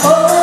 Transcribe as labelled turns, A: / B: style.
A: Oh.